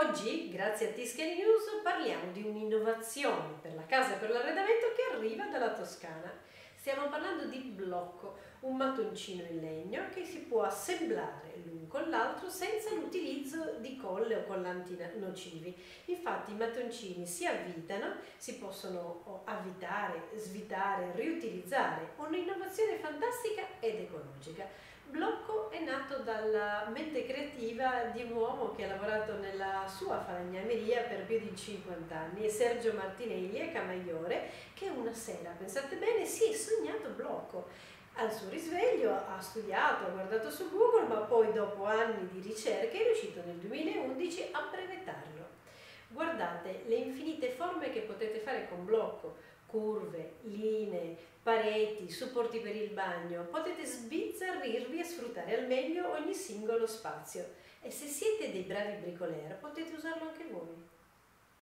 Oggi, grazie a Tiscali News, parliamo di un'innovazione per la casa e per l'arredamento che arriva dalla Toscana. Stiamo parlando di blocco, un mattoncino in legno che si può assemblare l'un con l'altro senza l'utilizzo di colle o collanti nocivi. Infatti i mattoncini si avvitano, si possono avvitare, svitare, riutilizzare. Un'innovazione fantastica ed ecologica. Blocco è nato dalla mente creativa di un uomo che ha lavorato nella sua falegnameria per più di 50 anni, Sergio Martinelli, camaiore, che una sera, pensate bene, si è sognato Blocco. Al suo risveglio ha studiato, ha guardato su Google, ma poi dopo anni di ricerche è riuscito nel 2011 a brevettarlo. Guardate le infinite forme che potete fare con Blocco, curve, linee, pareti, supporti per il bagno, potete sbizzarrirvi e sfruttare al meglio ogni singolo spazio. E se siete dei bravi bricoleur potete usarlo anche voi.